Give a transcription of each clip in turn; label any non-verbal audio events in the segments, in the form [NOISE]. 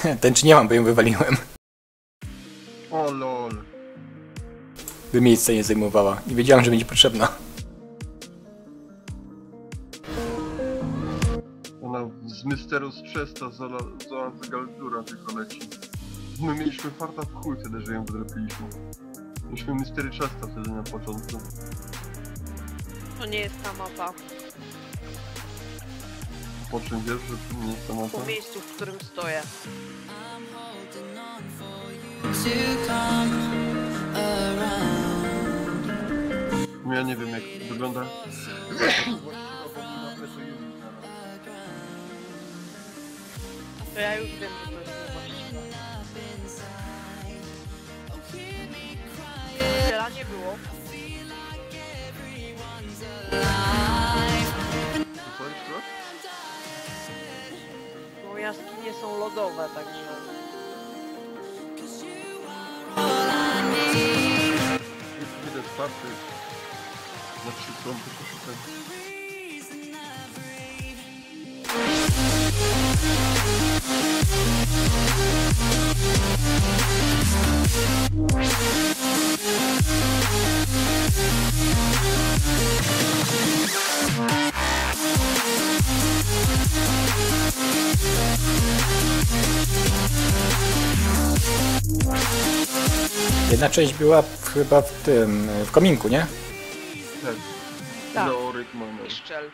[LAUGHS] Ten czy nie mam, bo ją wywaliłem. O lol. By miejsce nie zajmowała. Nie wiedziałem, że będzie potrzebna. Ona z Mysteru Strzesta Zola Galdura tylko leci. My mieliśmy farta w chuj wtedy, że ją wydropiliśmy. Mieliśmy Mystery Chesta wtedy na początku. To nie jest ta mapa. Po czym wiesz, że ta mapa? Po miejscu, w którym stoję. No Ja nie wiem jak to wygląda. To ja już wiem, że to jest niewłaściwe. Tyle nie było. Jaskinie są lodowe, także... Widać są tylko szukam. Jedna część była w, chyba w tym, w kominku, nie? Tak. Tak. Leoryk mamy. I szczel.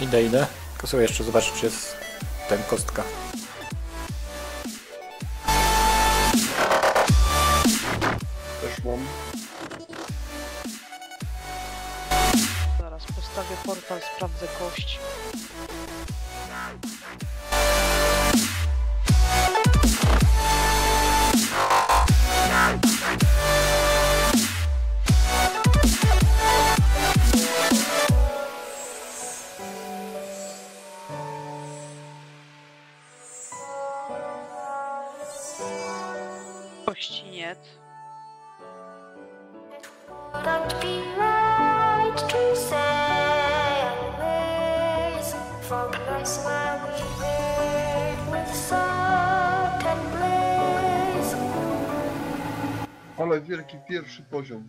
Idę, idę. Tylko sobie jeszcze zobaczę, czy jest ten kostka. Pierwszy poziom.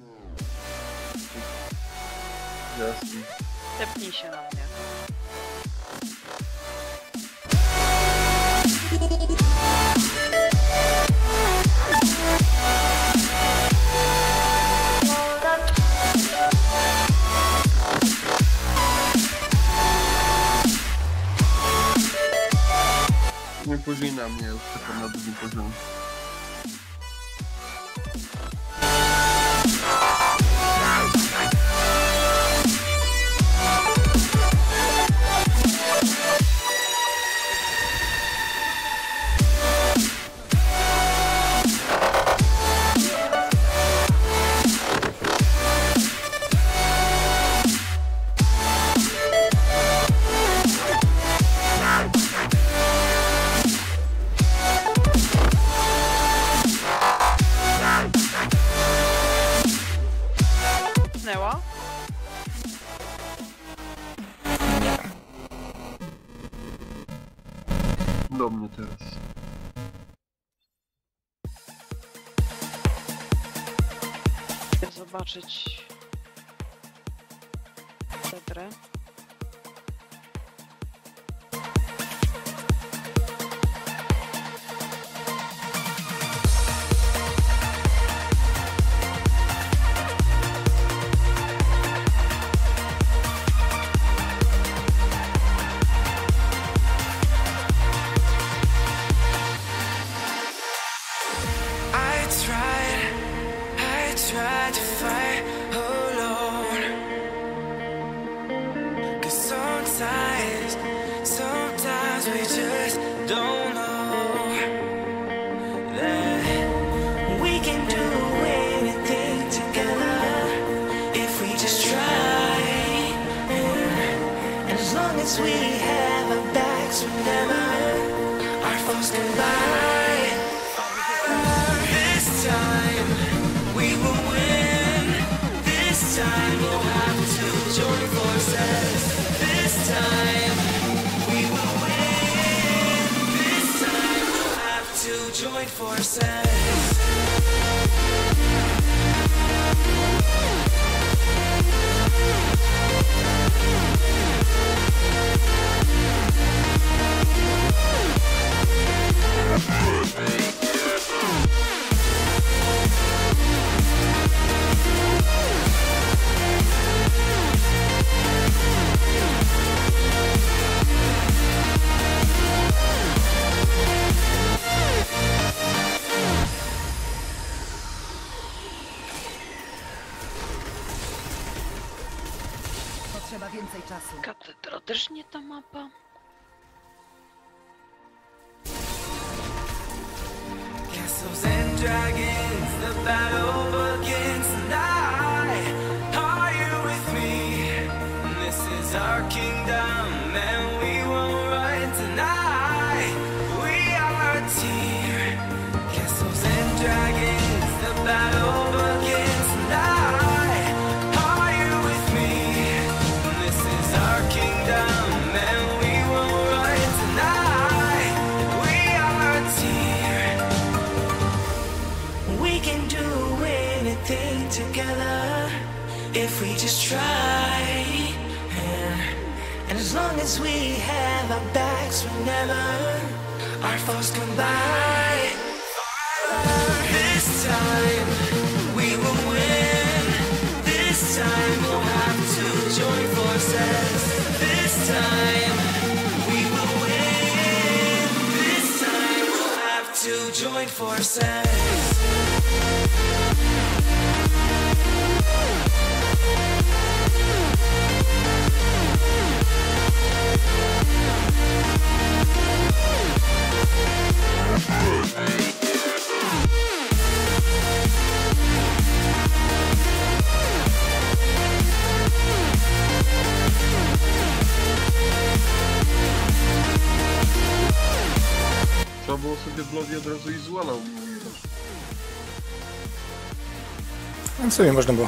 Też nie Więc sobie można było.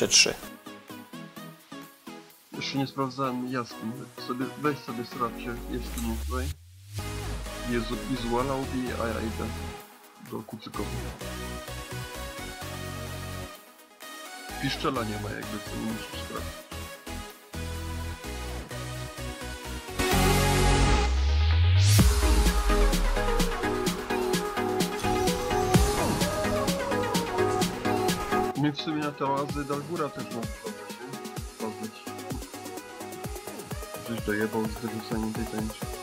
Jeszcze trzy. Jeszcze nie sprawdzałem jaskiń. Sobie, weź sobie sprawdźcie jaskinię tutaj. Jezu, Izuala ubije, a ja idę do Kucykowa. Piszczela nie ma jakby, co nie musisz sprawdzić. My w sumie na te oazy Dalgura też mam sprawdzać, nie? Sprawdzać. Żeś dojebał z wyrzuceniem tej tęczy.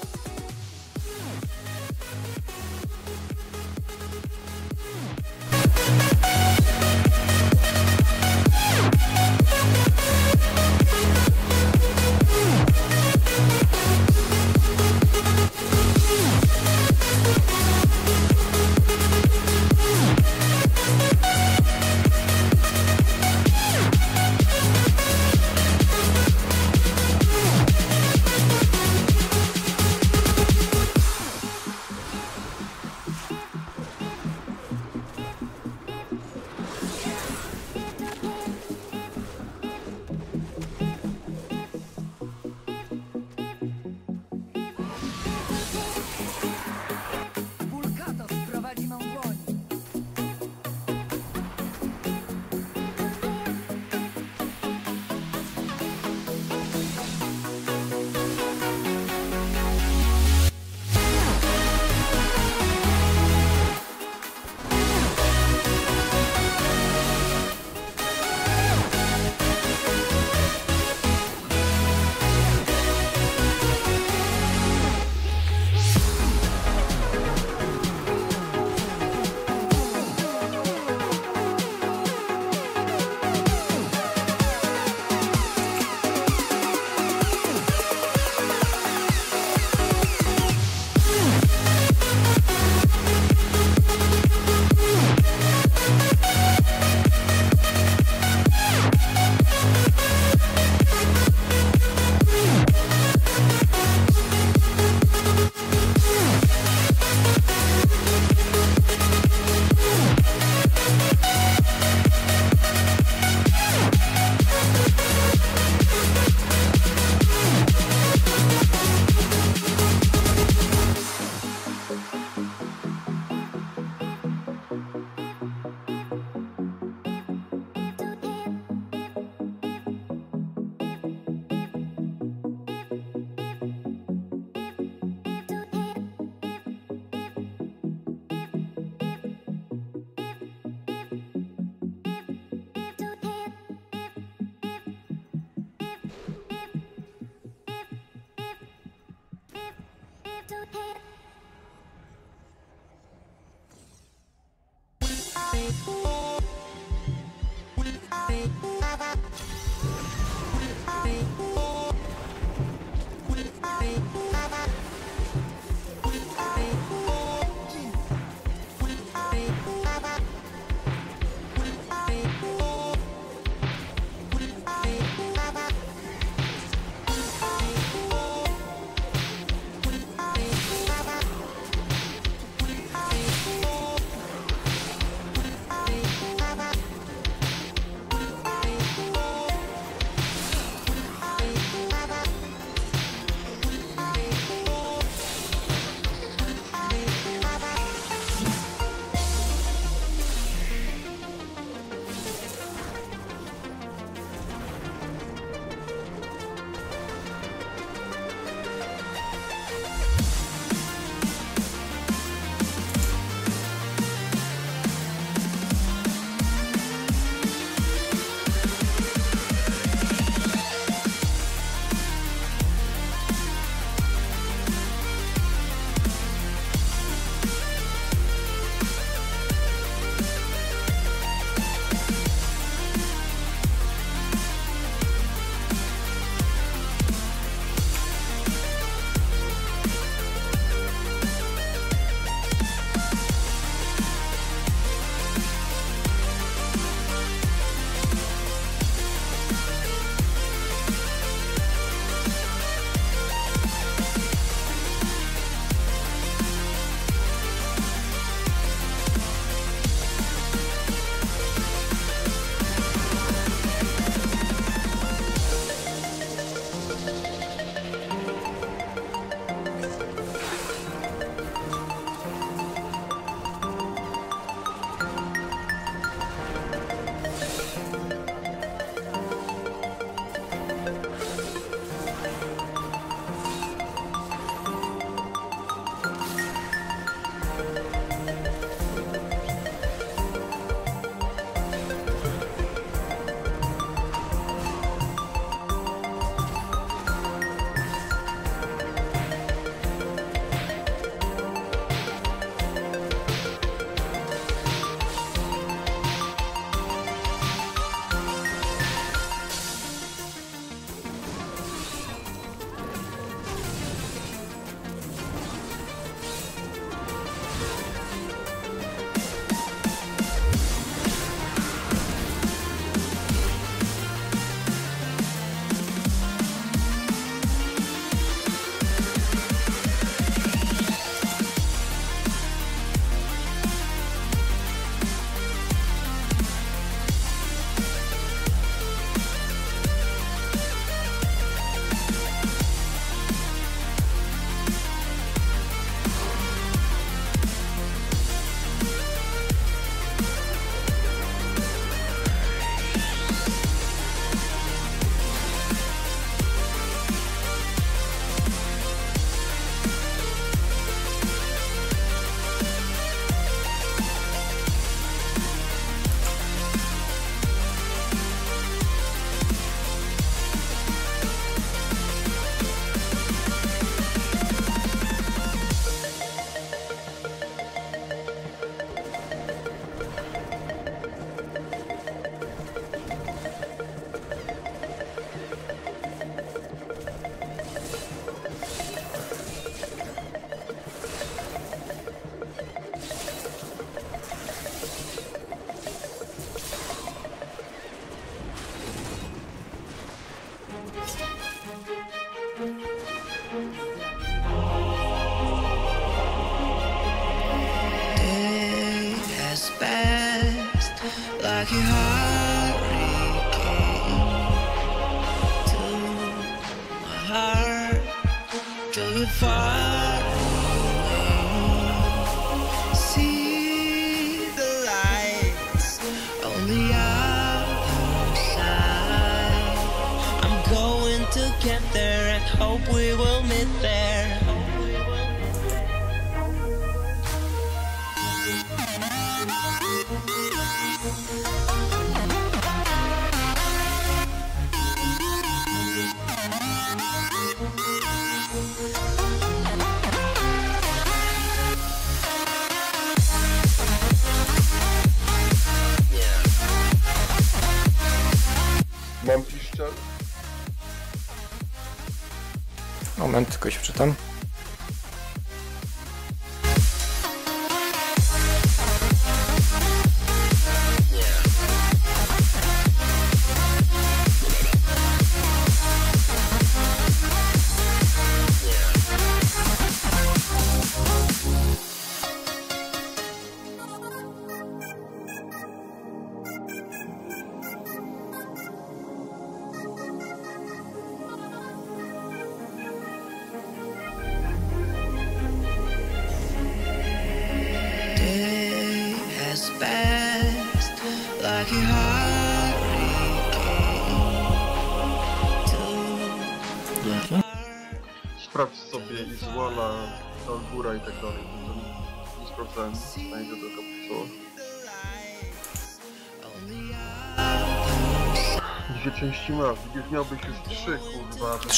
Moment, tylko się wczytam.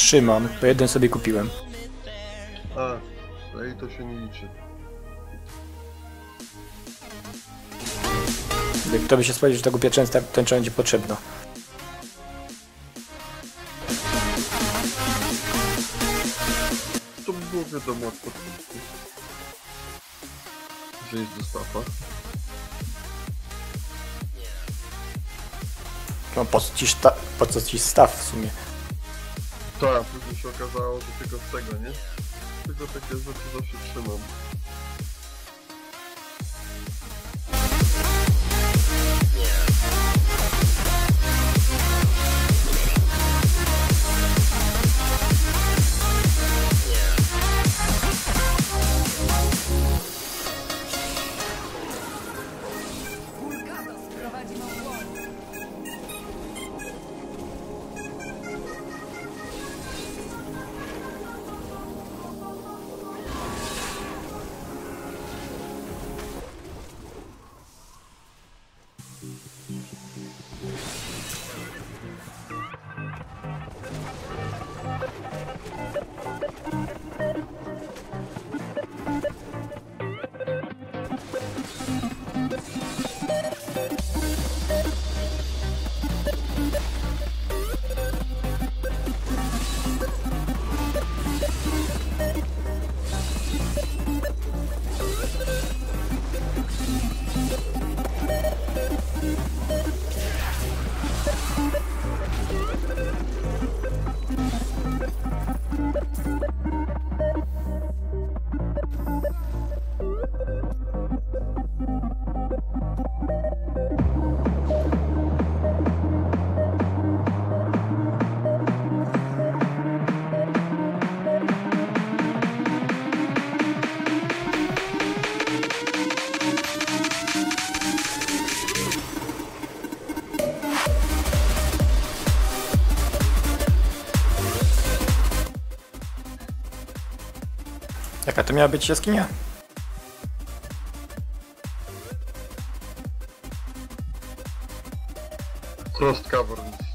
Trzymam, bo jeden sobie kupiłem. A, no i to się nie liczy. Kto by się spodziewał, że ta głupia częsta tęcza będzie potrzebna. To by było wiadomo od początku. Że jest dostawa. No po co ci, po co ci staw w sumie? Tak, później się okazało, że tylko z tego, nie? Tylko takie rzeczy zawsze trzymam. Wulkanos miała być jaskinia? Frost Caverns.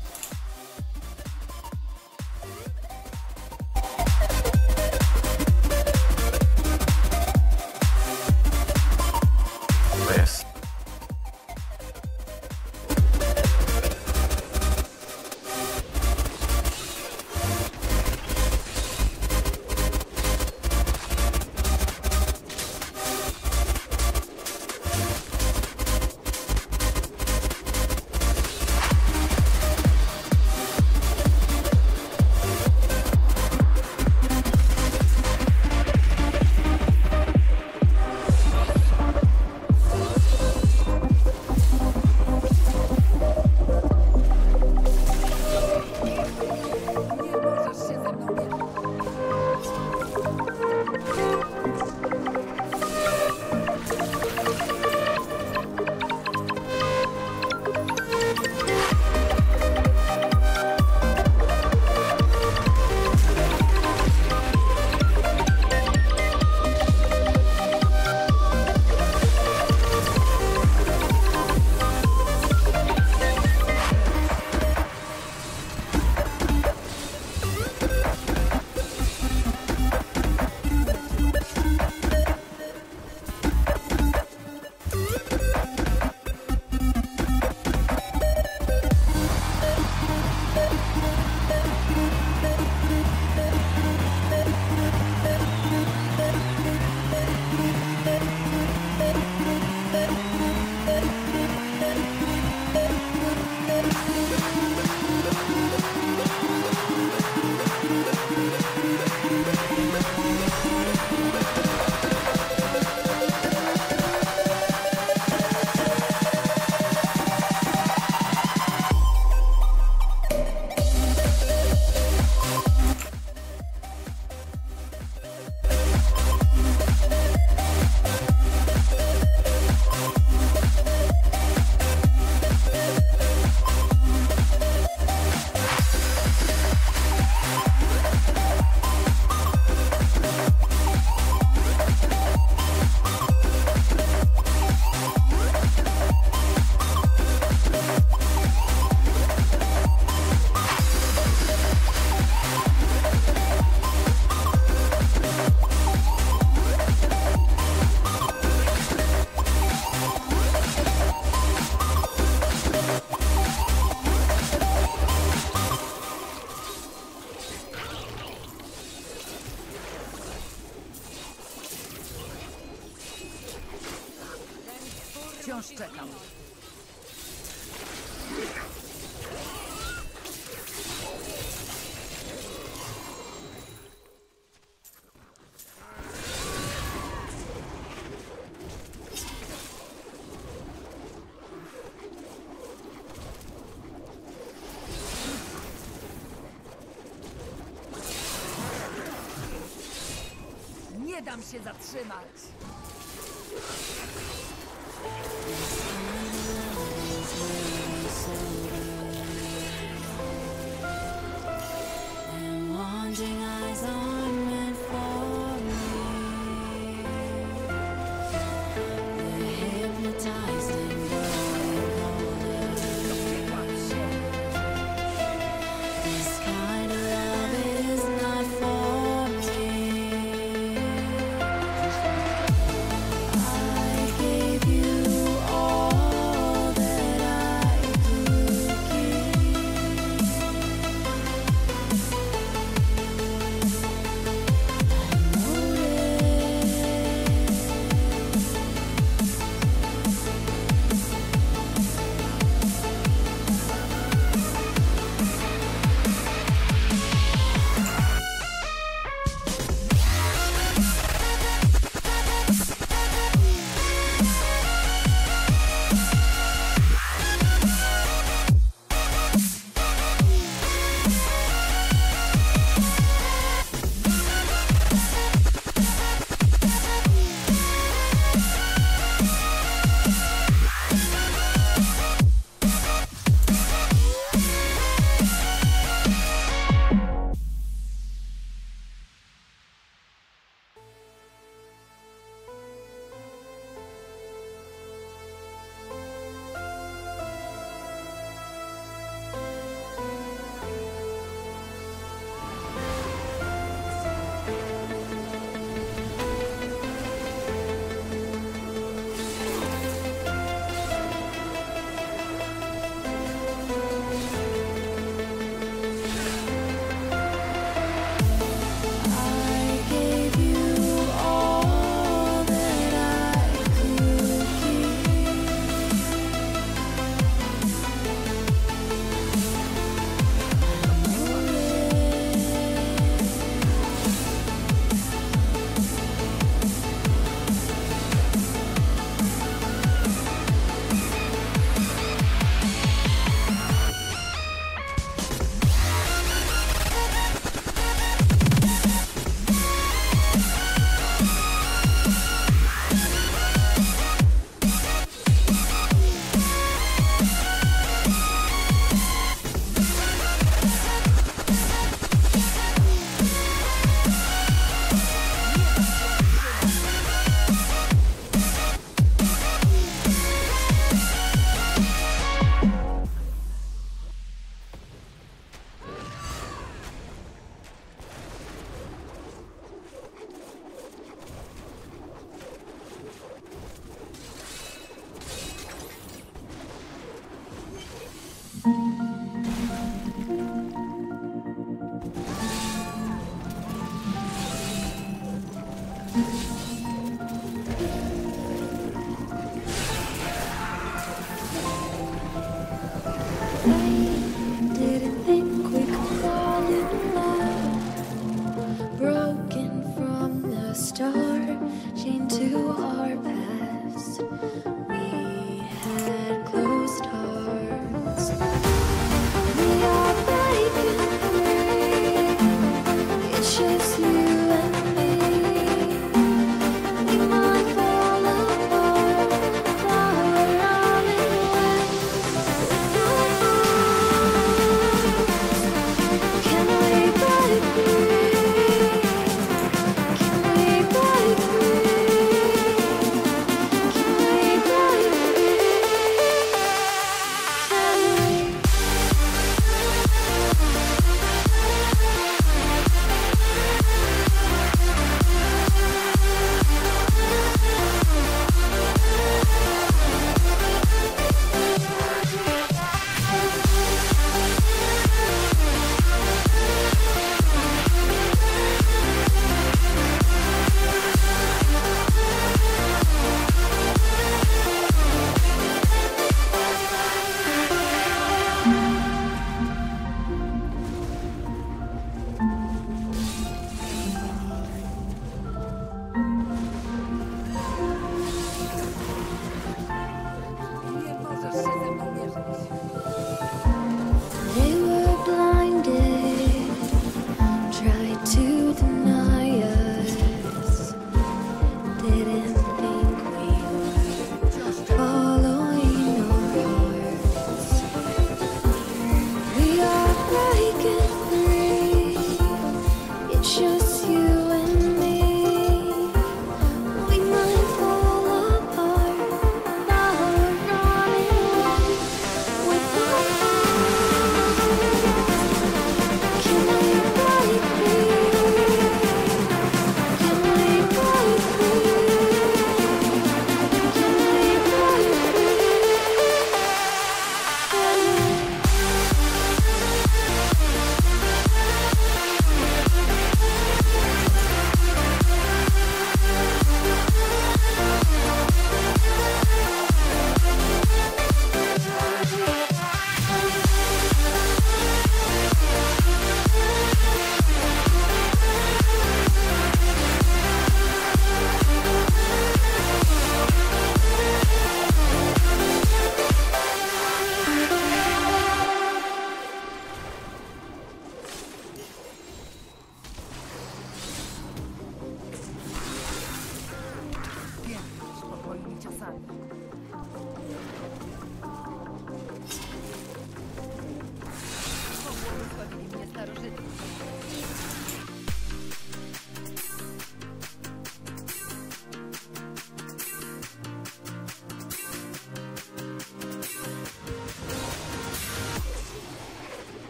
promise me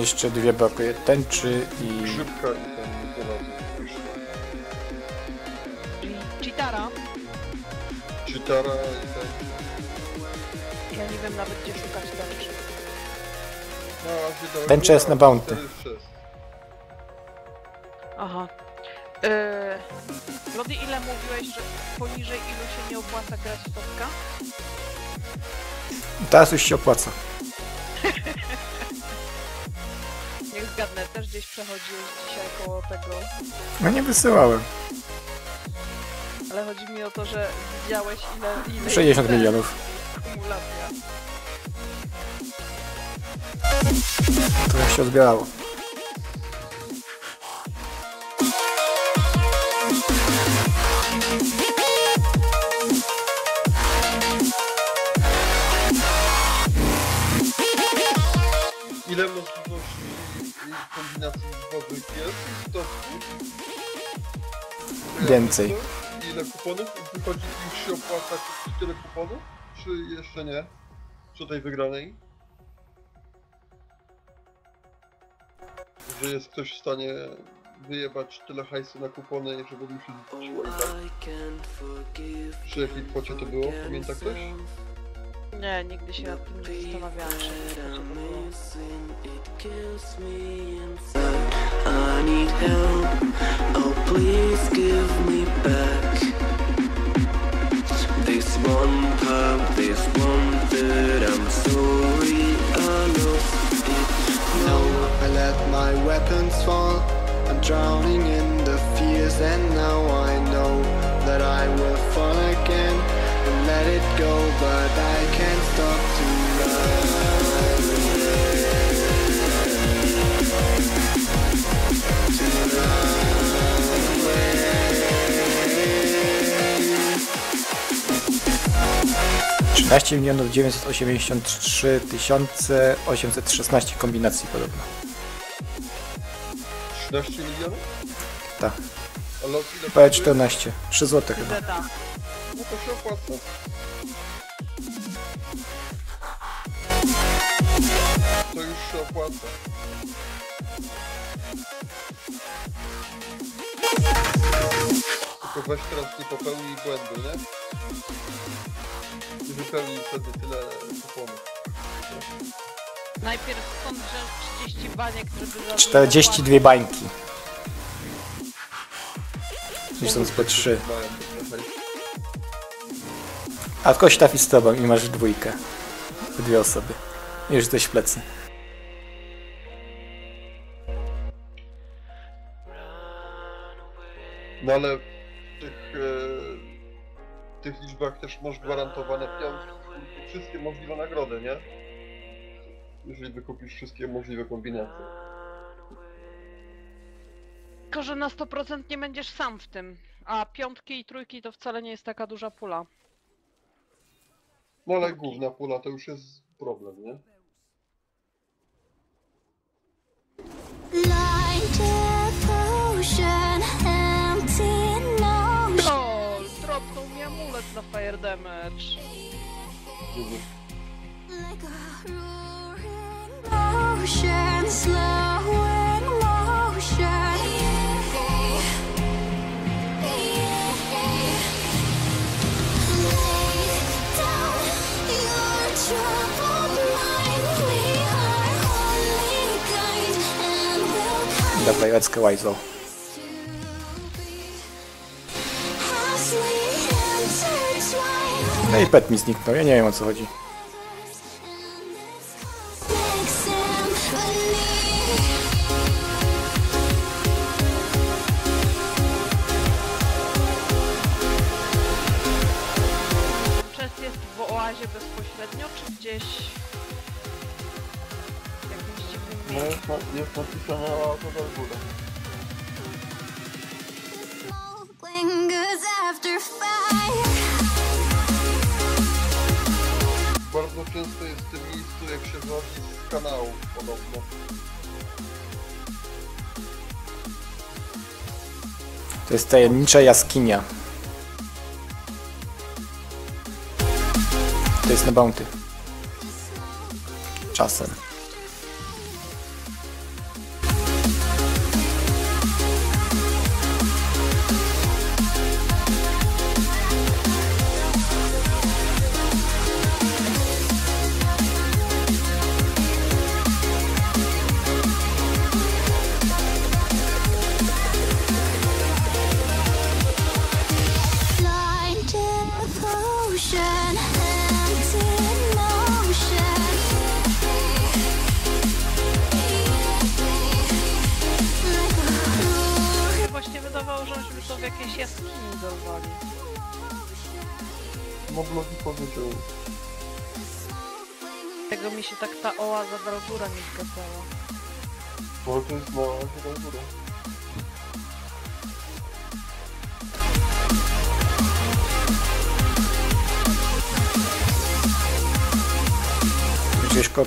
Jeszcze dwie brakuje. Tęczy i... Grzybka i ten żelazo. Cheatara? Czytara i ten... Ja nie wiem nawet gdzie szukać tęczy. No, dałem Tęcza jest na bounty. cztery w sześć. Aha. Yy... Lodi, ile mówiłeś, że poniżej ilu się nie opłaca grać w totka? Teraz już się opłaca. Zgadnę, też gdzieś przechodziłeś dzisiaj koło tego, No nie wysyłałem. ale chodzi mi o to, że widziałeś ile... ile 60 ile milionów. Kumulacja. Trochę się odbierało. Ile możliwości i kombinacji liczbowych jest w stopniu? Więcej. Ile kuponów? Wychodzi już się opłaca tyle kuponów? Czy jeszcze nie? Przy tej wygranej? Że jest ktoś w stanie wyjebać tyle hajsu na kupony, żeby mu się zwróciło i tak? Przy jakiej kwocie to było? Pamięta ktoś? Nie, nigdy się nad tym nie zastanawiałam, czy to było. I need help. Oh, please give me back this one pub, this one third. I'm sorry, I lost it. No, I let my weapons fall. I'm drowning in the fears, and now I know that I will fall again and let it go, but I 13 milionów 983 tysiące 816 kombinacji podobno. 13 milionów? Tak. Ale od ile Prawie kosztuje? 14. 3 zł chyba. No to się opłaca. To już się opłaca. Tylko weź teraz nie popełnij błędu, nie? I wypełnij wtedy tyle kuponów. Najpierw stąd wziąć 30 baniek, żeby za 42 bańki. Licząc po 3. Mają to trochę. A kość trafi z tobą i masz dwójkę. Dwie osoby. I już jesteś w plecy. No ale w tych liczbach też masz gwarantowane piątki, wszystkie możliwe nagrody, nie? Jeżeli wykupisz wszystkie możliwe kombinacje. Tylko, że na 100% nie będziesz sam w tym. A piątki i trójki to wcale nie jest taka duża pula. No ale główna pula to już jest problem, nie? Like empty notion. Dropnął mi amulet na fire damage. Roaring ocean, slowing No i pet mi zniknął, ja nie wiem o co chodzi. Chest jest w oazie bezpośrednio, czy gdzieś... w jakimś dziwnym No miejscu? jest, na, jest napisane o to do góry. Smoke lingers after fire. Bardzo często jest w tym miejscu, jak się wychodzi z kanału podobno. To jest tajemnicza jaskinia. To jest na bounty. Czasem.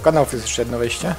Kanałów jest jeszcze jedno wejście.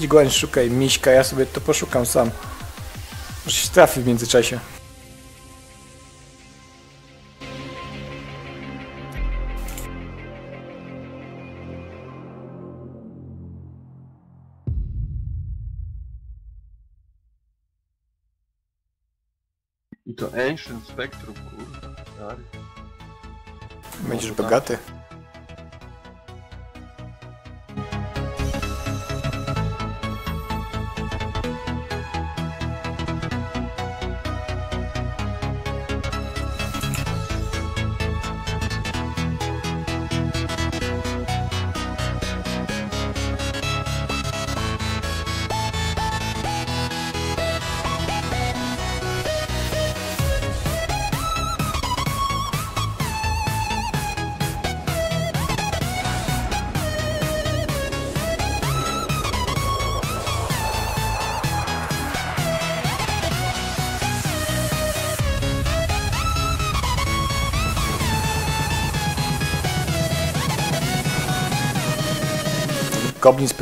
Idź Gwen, szukaj miśka, ja sobie to poszukam sam. Może się trafi w międzyczasie. I to Ancient Spectrum, kurwa. Stary. Będziesz tak. bogaty.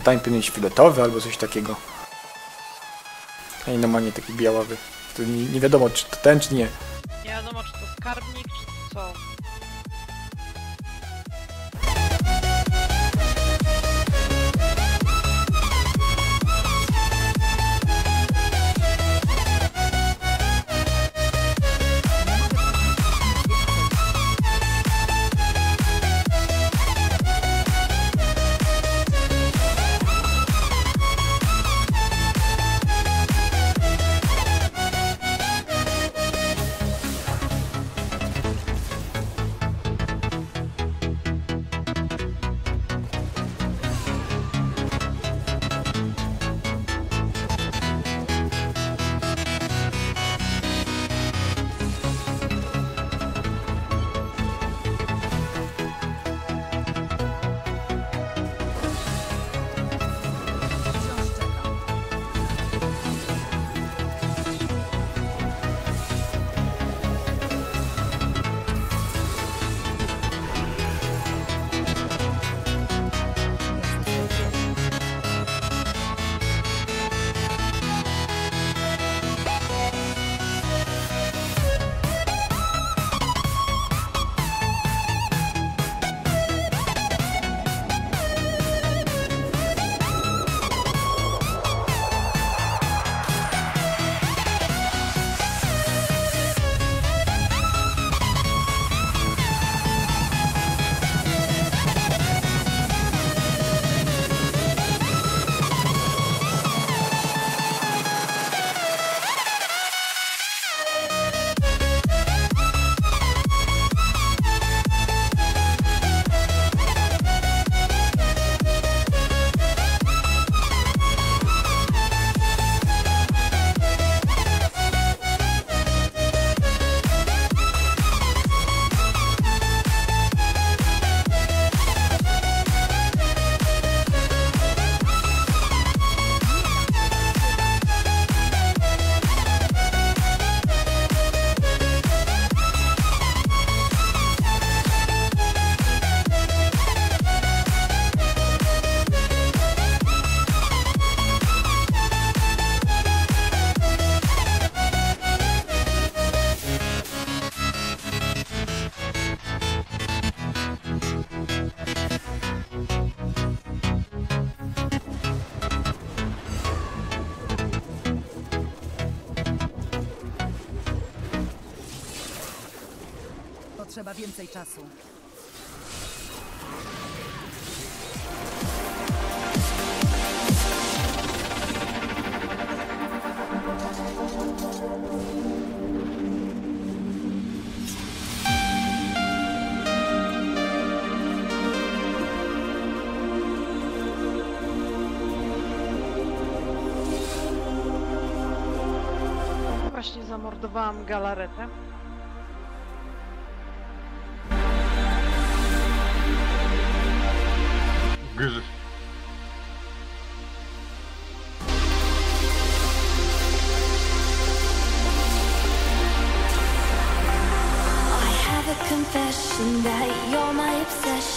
Pytań powinien być albo coś takiego. A nie normalnie taki białawy. To nie, nie wiadomo czy to ten czy nie. więcej czasu. Właśnie zamordowałam galaretę.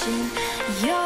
You're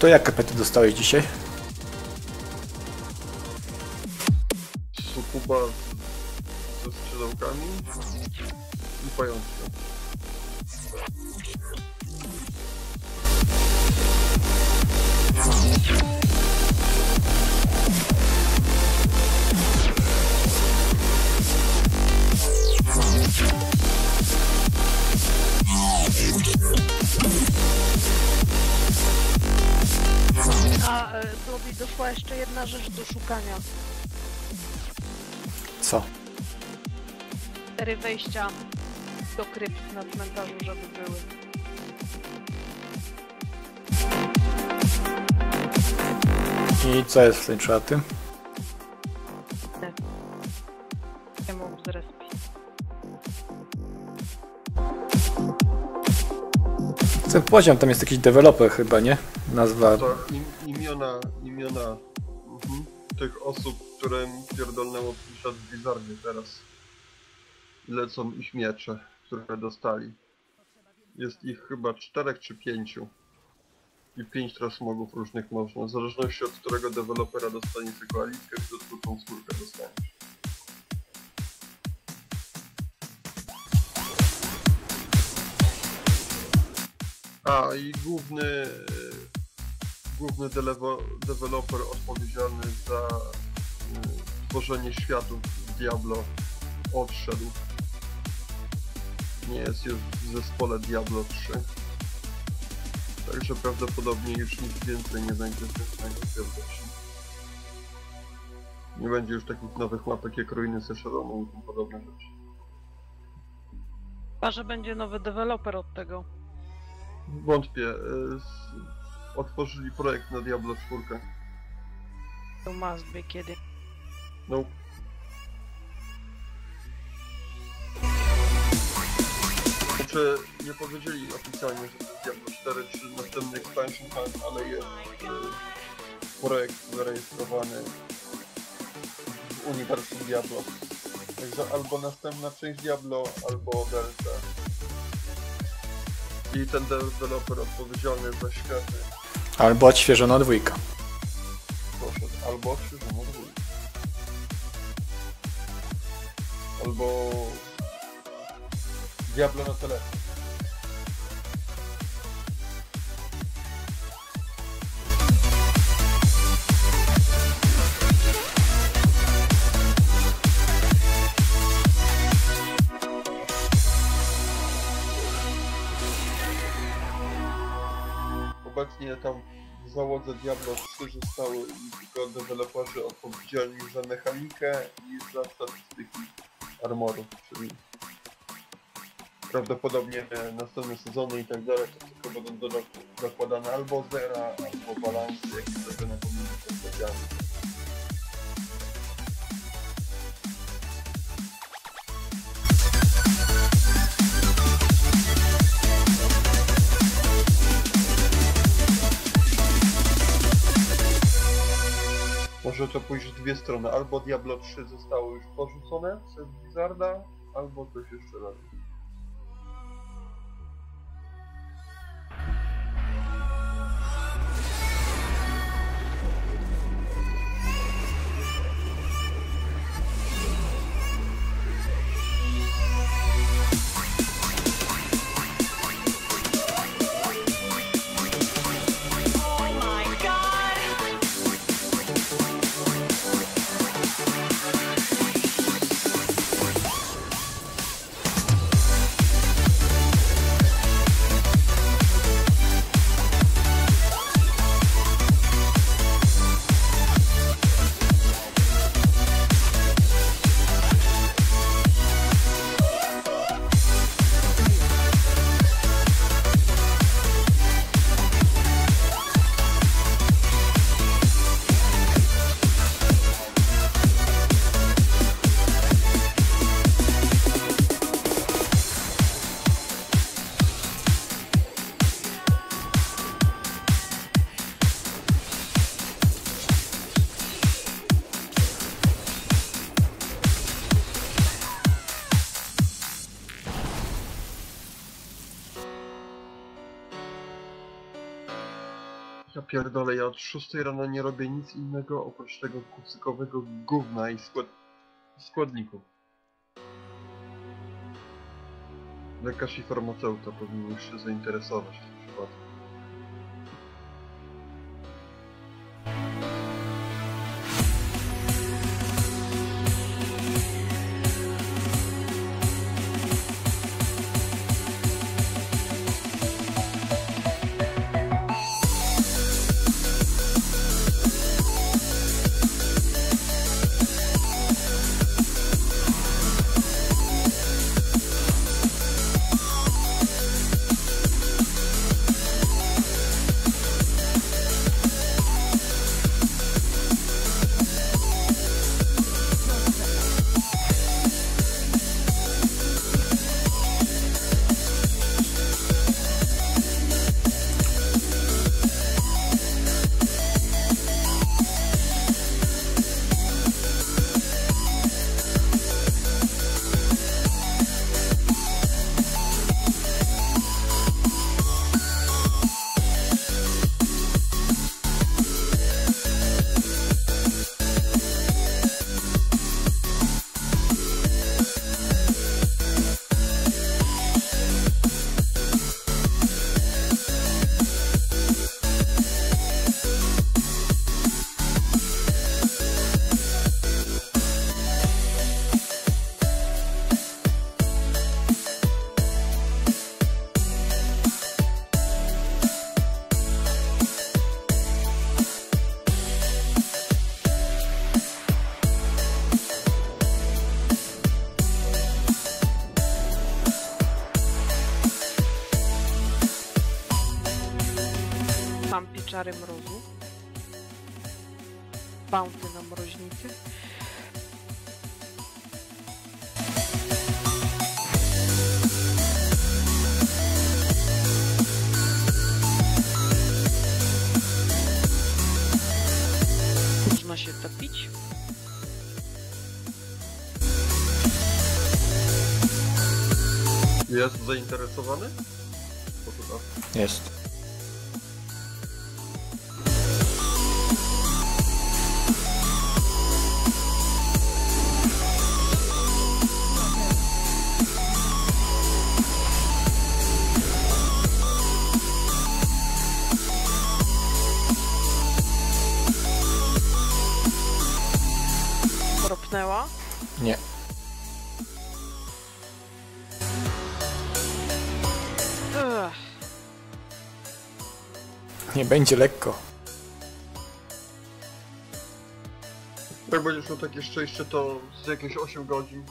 to jak kapety dostałeś dzisiaj? co jest w tej czaty? Tak. Mam Ten poziom tam jest jakiś deweloper chyba, nie? Nazwa. To im, imiona, imiona mhm. tych osób, które mi pierdolnęło piszat w Blizzardzie teraz. Lecą ich miecze, które dostali. Jest ich chyba czterech czy pięciu i 5 transmogów różnych można, w zależności od którego dewelopera dostaniesz jako alitkę, którą skórkę dostaniesz. A i główny, e, główny deweloper odpowiedzialny za e, tworzenie światów Diablo odszedł. Nie jest już w zespole Diablo 3. Także prawdopodobnie już nic więcej nie będzie z Diablo 3. Nie będzie już takich nowych mapek jak Ruiny Sesheronu i tym podobne rzeczy. Chyba, że będzie nowy deweloper od tego. Wątpię. e, Otworzyli projekt na Diablo 4. To must be kiedy. No. Znaczy, nie powiedzieli oficjalnie, że to jest Diablo 4 czy następny expansion pack, ale jest e, projekt zarejestrowany w uniwersum Diablo. Także albo następna część Diablo, albo DLC. I ten deweloper odpowiedzialny za światy Albo odświeżona dwójka. poszedł albo odświeżoną dwójkę. Albo Diablo na telefon. Obecnie tam w załodze Diablo 3 zostały tylko deweloperzy odpowiedzialni za mechanikę i za statystyki armoru, czyli prawdopodobnie e, następne sezony i tak dalej to tylko będą do, dokładane albo zera, albo balansy, jakieś zrobione pomiędzy postaciami. Może to pójść w dwie strony. Albo Diablo 3 zostało już porzucone przez Blizzarda, albo coś jeszcze robi. Pierdolę, ja od 6 rano nie robię nic innego oprócz tego kucykowego gówna i skład... składników. Lekarz i farmaceuta powinien się zainteresować w tym przypadku. Czary mrozu. Bounty na mroźnicy. Można się topić. Jest zainteresowany? Jest. Będzie lekko. Jak będziesz miał takie szczęście, to z jakieś 8 godzin.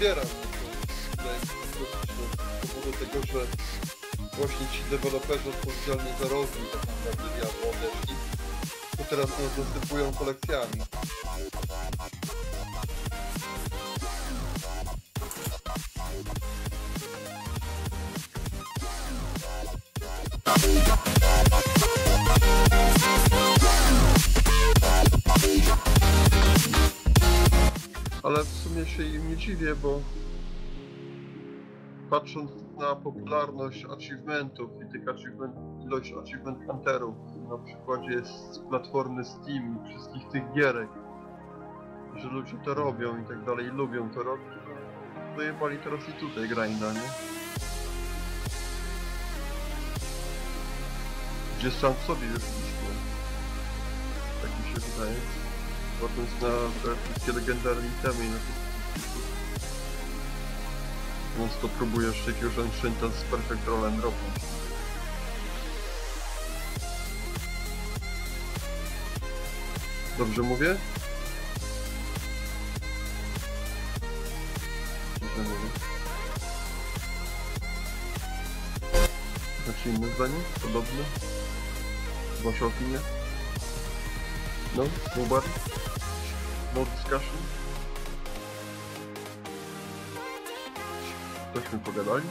Dosyć z powodu tego, że właśnie ci deweloperzy odpowiedzialni za rozwój tak naprawdę Diablo odeszli to teraz nas zasypują kolekcjami. Ale w sumie się im nie dziwię, bo patrząc na popularność achievementów i tych achievement, ilość achievement hunterów na przykładzie z platformy Steam i wszystkich tych gierek, że ludzie to robią i tak dalej, lubią to robić, to dojebali teraz i tutaj grinda, nie? Gdzie sam w sobie jest. Tak mi się wydaje. Patrząc na wszystkie legendarne itemy i na to to próbuje jeszcze jakiegoś Ancienta z Perfect Roll and. Dobrze mówię? Dobrze mówię. Macie inne zdanie? Podobne? Wasza opinia? No? Nobody? No discussion? Tośmy pogadali?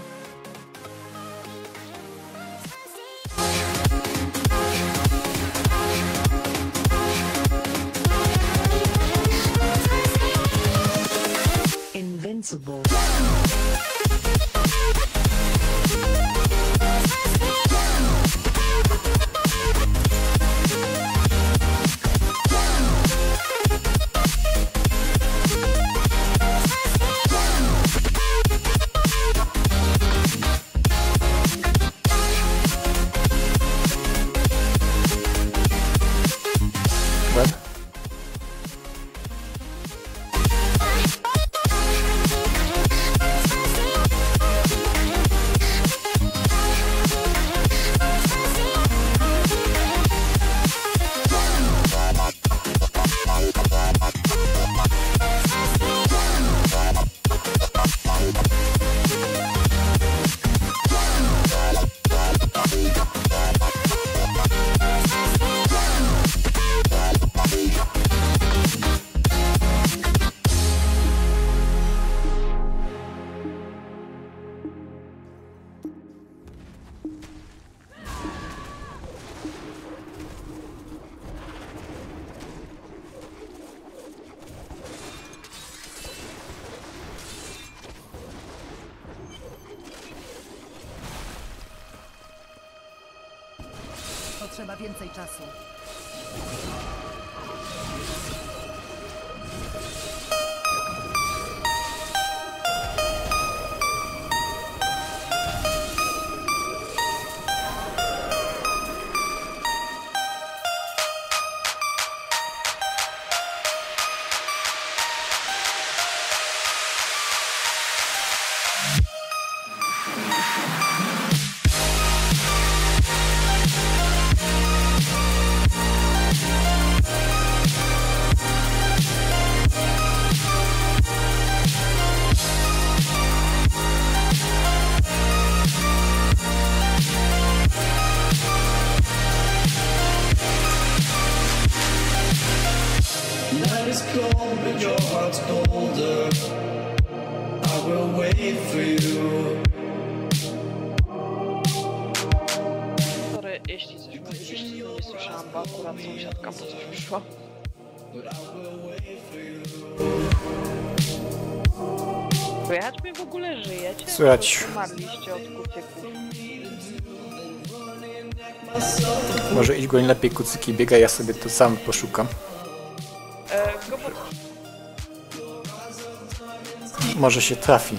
Sorry, jeśli coś mówisz, jeśli nie słyszałam, bo akurat sąsiadka po coś. Słychać mnie w ogóle? Żyjecie? Słychać. Zmarliście od kucyków. Może idź go nie lepiej kucyki biega, ja sobie to sam poszukam. E, Może się trafi.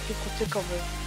taki kucykowy.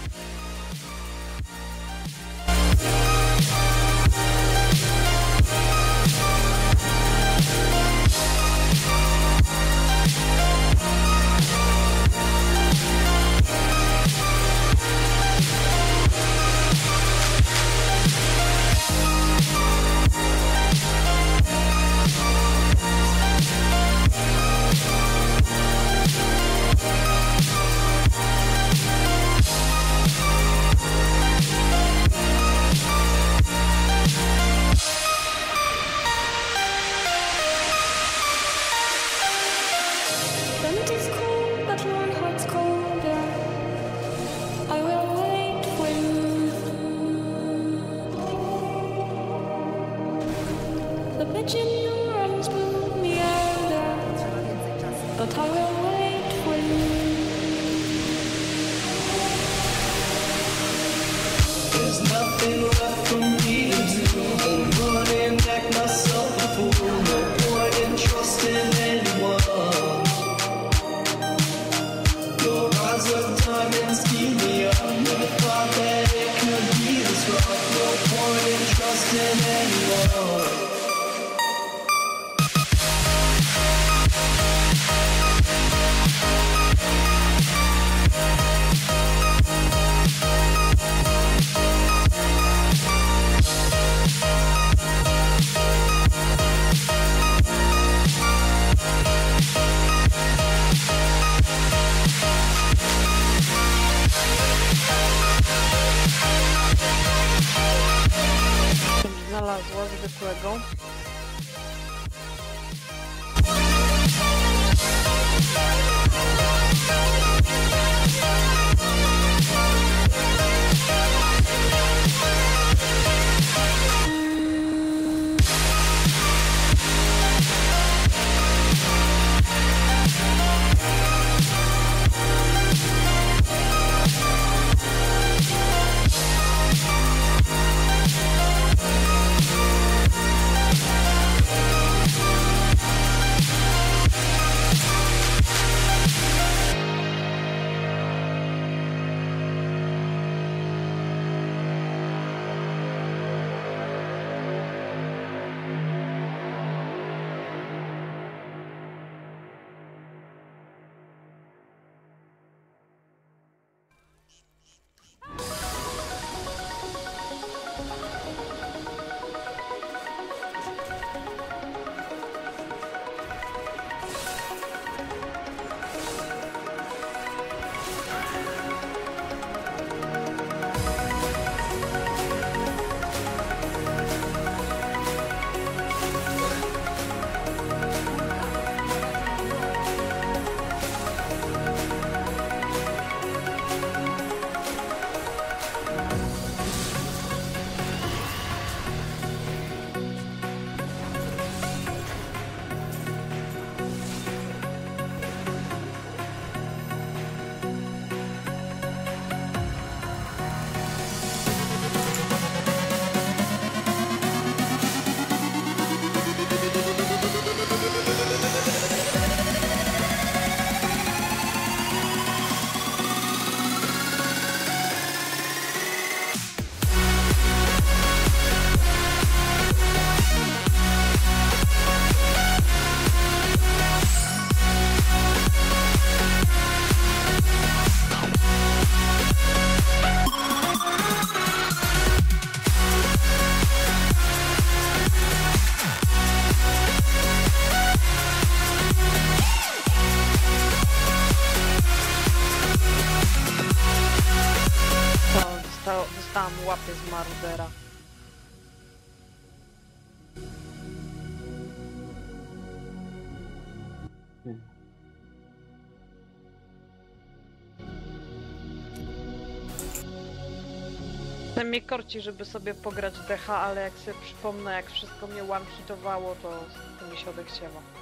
Ten mnie korci, żeby sobie pograć DH, ale jak sobie przypomnę, jak wszystko mnie one-hitowało, to, to mi się odechciewa.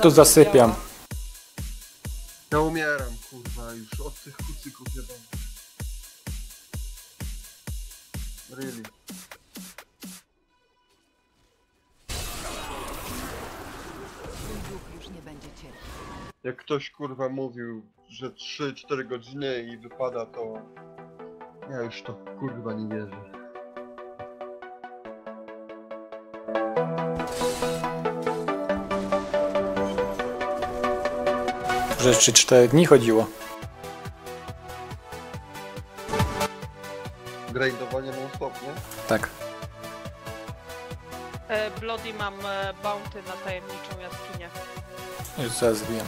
Tu zasypiam. Ja umieram, kurwa, już od tych kucyków jebam. Really. Jak ktoś kurwa mówił, że 3-4 godziny i wypada to... Ja już to kurwa nie wierzę. Że 3-4 dni chodziło. Grindowanie non stop, nie? Tak. E, Bloody mam e, bounty na tajemniczą jaskinię. Już zaraz zbijam.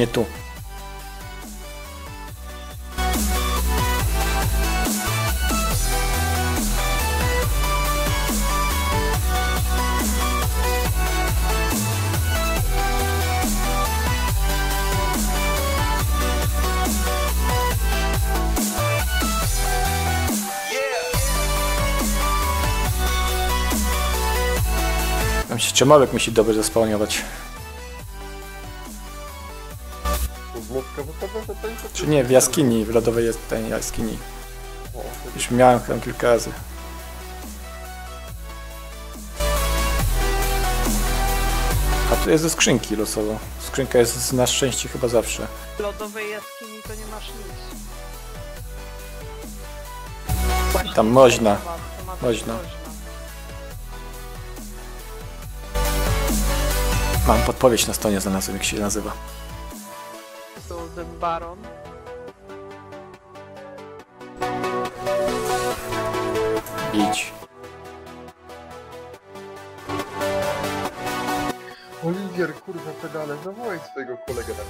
nie tu. Czy Małek musi dobrze zaspawnować. Czy nie, w jaskini, w lodowej jest tej jaskini. Już miałem tam kilka razy. A tu jest ze skrzynki losowo. Skrzynka jest na szczęście chyba zawsze. W lodowej jaskini to nie masz nic. Tam można. Można. Mam podpowiedź na stronie, znalazłem jak się nazywa. Golden Baron. Bić. Oliwier, kurwa pedale, zawołaj swojego kolegę na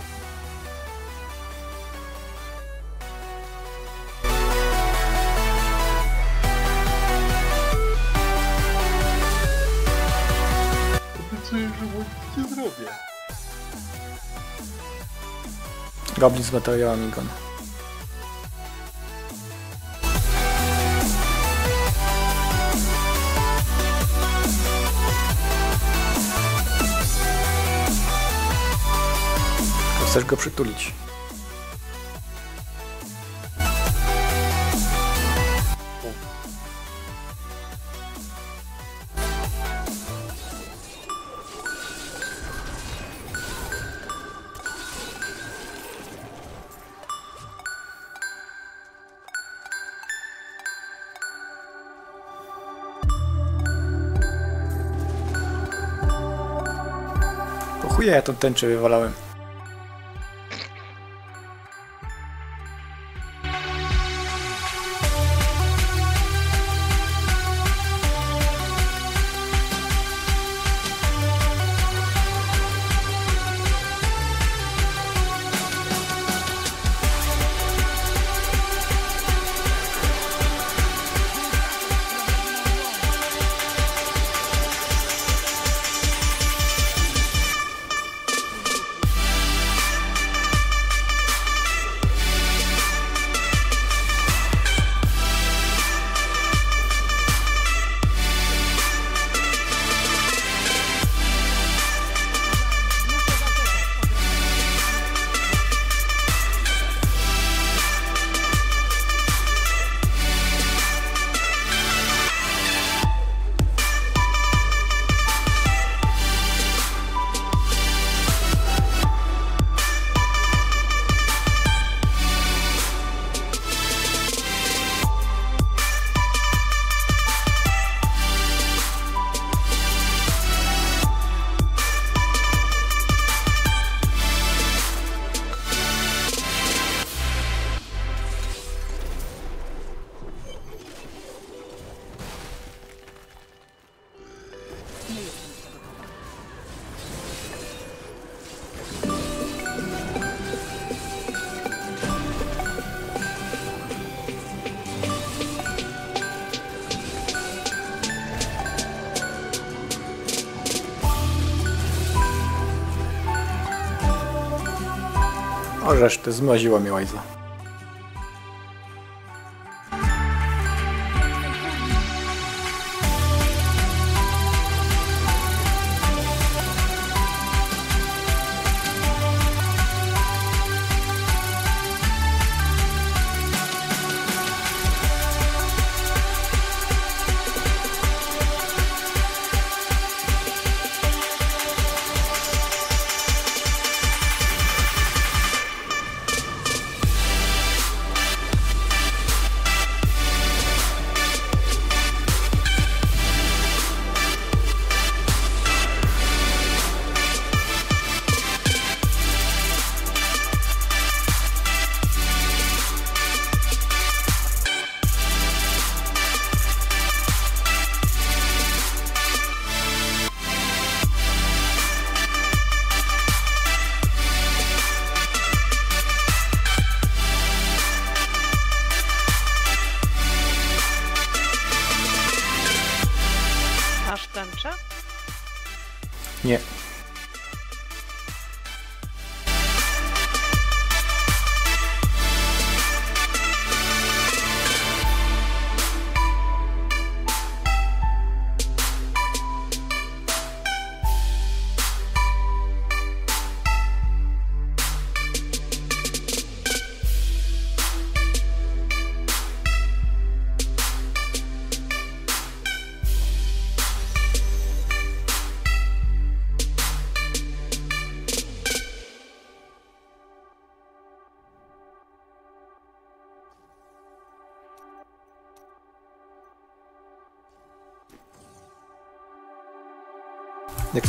Obiecuję, że mu nic nie zrobię. Goblin z materiałami gon. Chcesz go przytulić. Po chuja ja tą tęczę wywalałem. O resztę zmroziło mi łajza.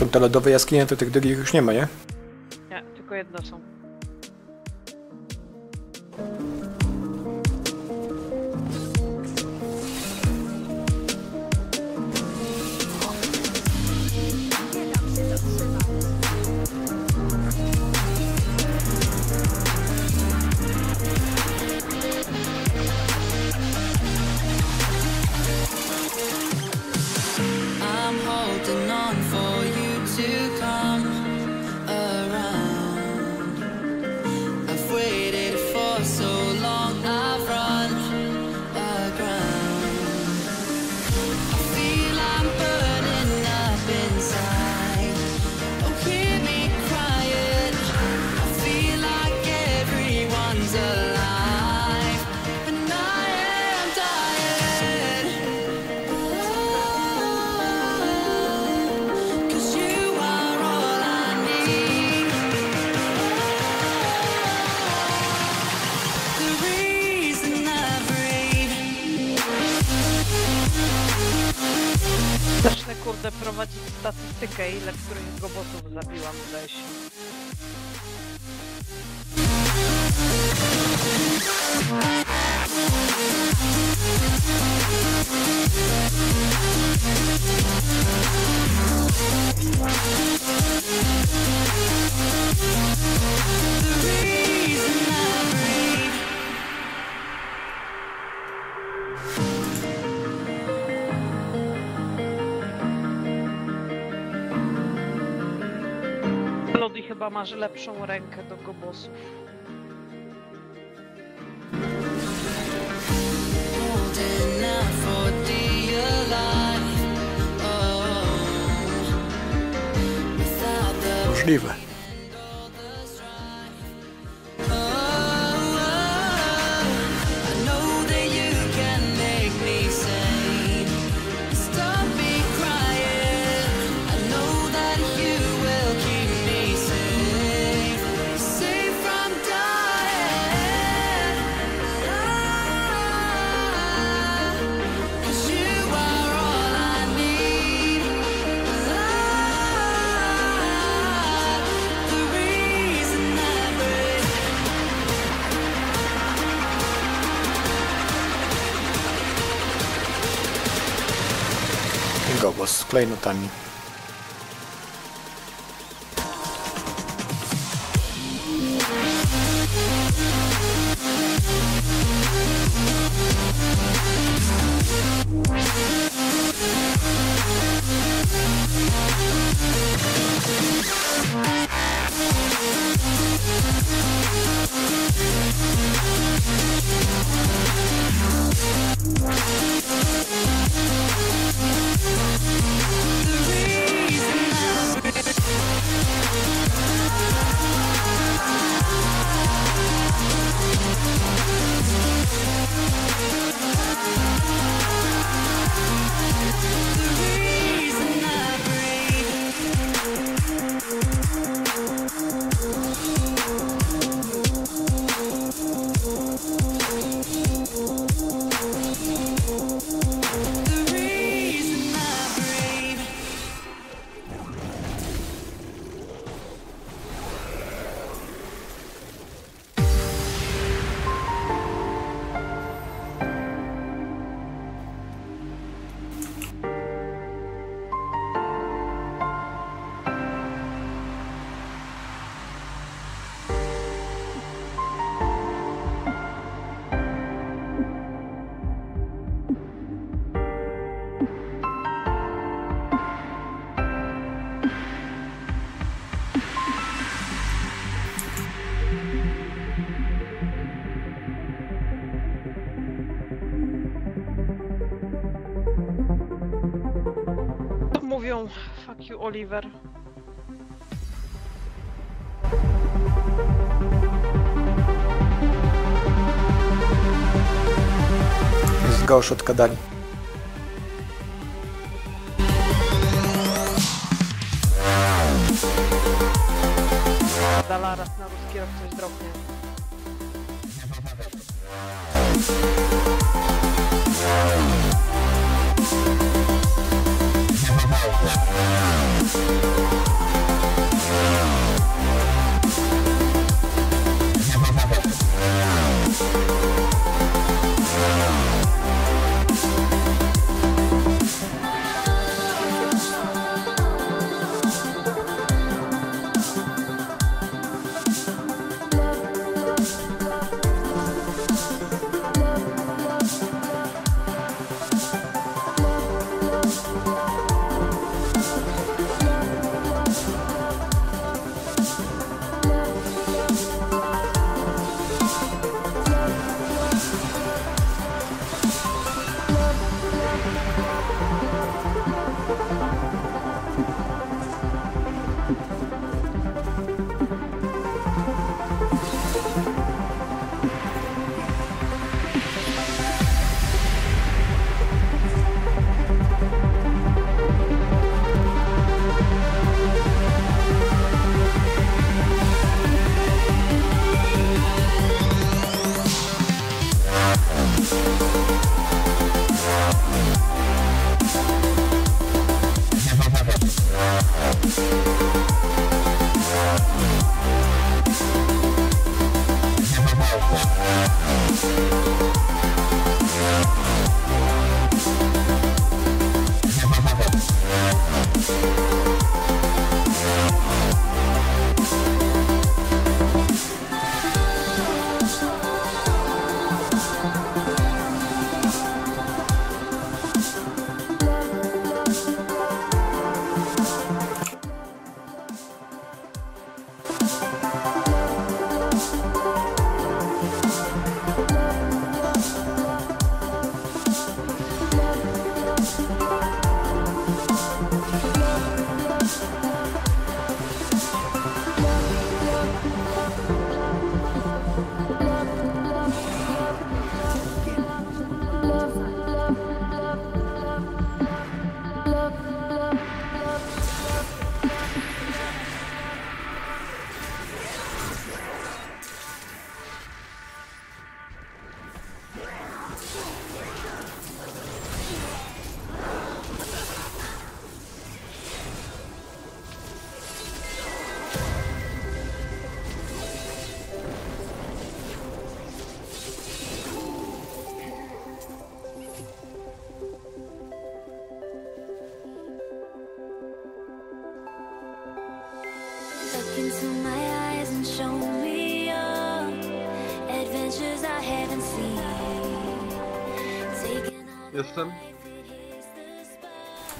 Są te lodowe jaskinie, to tych drugich już nie ma, nie? Nie, tylko jedno są. porównać statystykę, ile których gobotów zabiłam w lesie. masz lepszą rękę do gobosów. Możliwe. いのために Oliver. Jest gorszy od Kadali.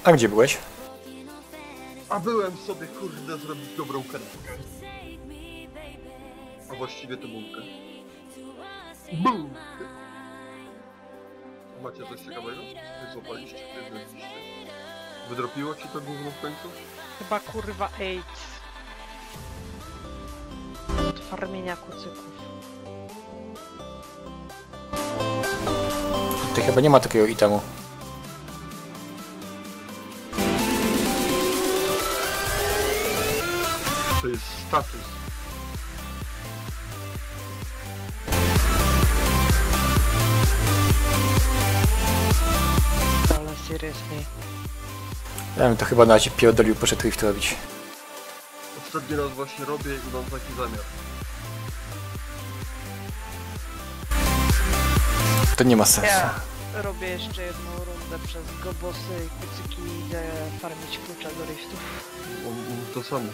A gdzie byłeś? A byłem sobie kurde zrobić dobrą kanapkę. A właściwie to bułkę. Bułkę! Macie coś ciekawego? Ty złapaliście? Znaleźliście? Wydropiło ci to gówno w końcu? Chyba kurwa AIDS. Od farmienia kucyków. Ty chyba nie ma takiego itemu. Status. Ale seriously. Ja bym to chyba na razie pierdolił, poszedł rift robić. Ostatni raz właśnie robię i mam taki zamiar. To nie ma sensu. Ja robię jeszcze jedną rundę przez gobosy i kucyki i idę farmić klucza do riftów. To samo.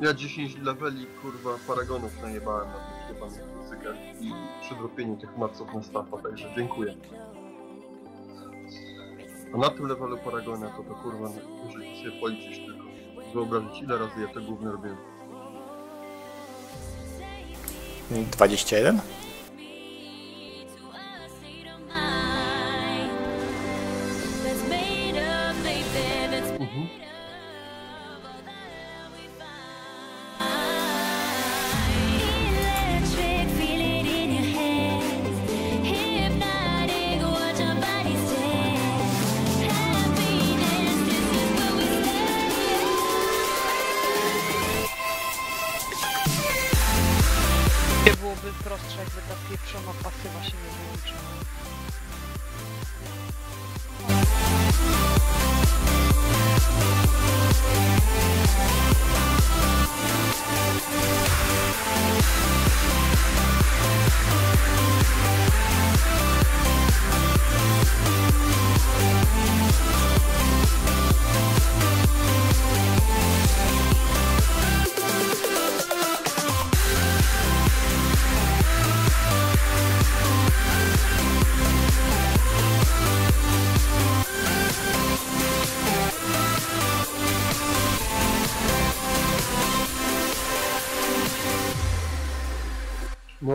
Ja 10 leveli kurwa paragonów najebałem na tych jebanych muzykach i przy dropieniu tych maców na stafa, także dziękuję. A na tym levelu paragona to to kurwa, jeżeli sobie policzyć tylko, wyobrazić ile razy ja te gówny robiłem. 21?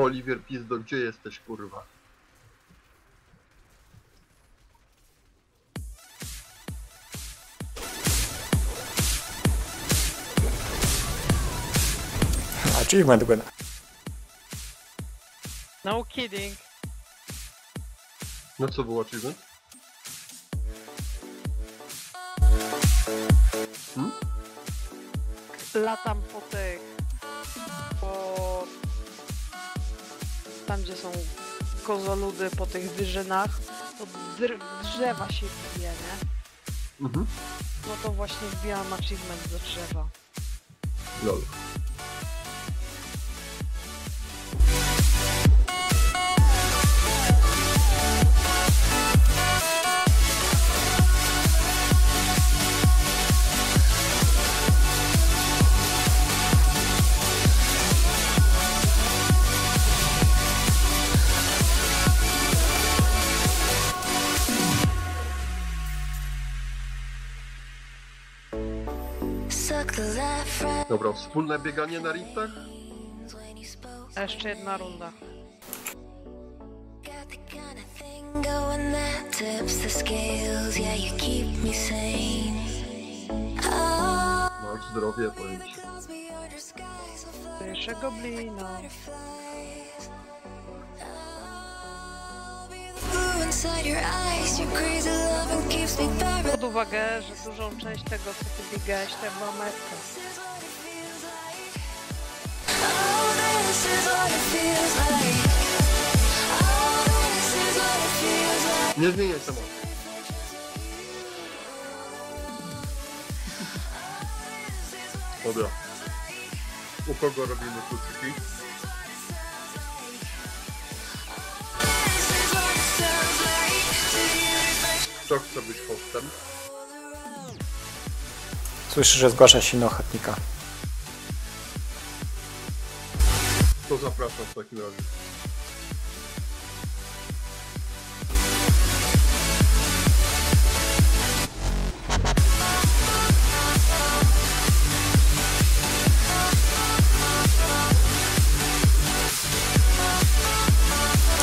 Oliver Pizdo, gdzie jesteś, kurwa? Achievement win. No kidding. No co było achievement? Hmm? Latam po tych... po tam gdzie są kozoludy, po tych wyżynach, to dr- drzewa się bije, nie? Mhm. No to właśnie wbijam achievement do drzewa. Lol. Dobra, wspólne bieganie na riftach? A jeszcze jedna runda. Masz zdrowie, powiem ci. Jeszcze goblina. Pod uwagę, że dużą część tego, co ty biegałeś, to była metka. This is what it feels like. Oh, this is what it feels like. Nie zmieniaj tematu. Dobra. U kogo robimy kucyki? Kto chce być hostem? Słyszę, że zgłasza się inna ochotnika. To zapraszam w takim razie.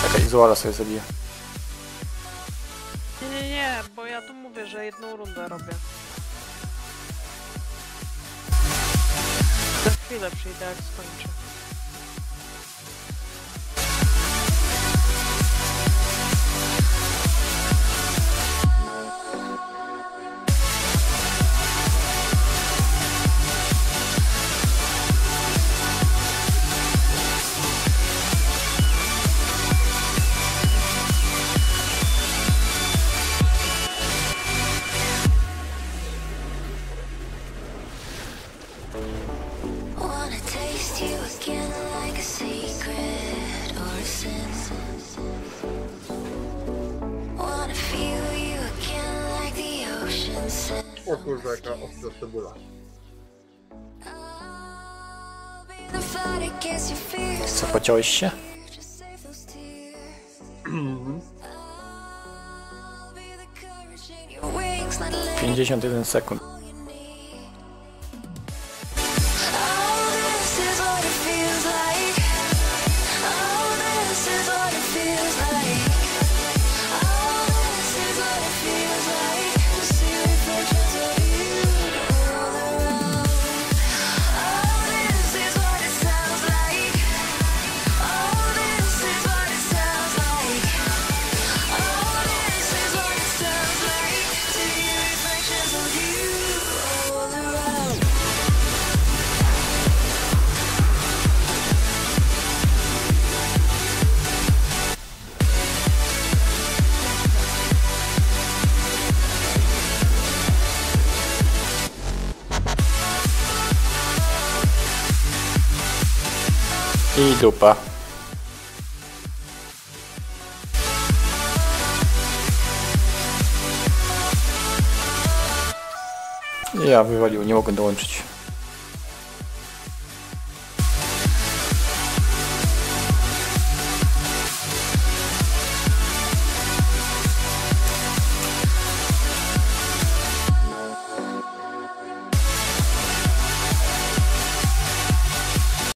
Czekaj, Zuala sobie zabiję. Nie, bo ja tu mówię, że jedną rundę robię. Za chwilę przyjdę, jak skończę. O kurwa, jaka ostra cebula. Co, pociąłeś się? Just save those I dupa. Ja wywalił, nie mogę dołączyć.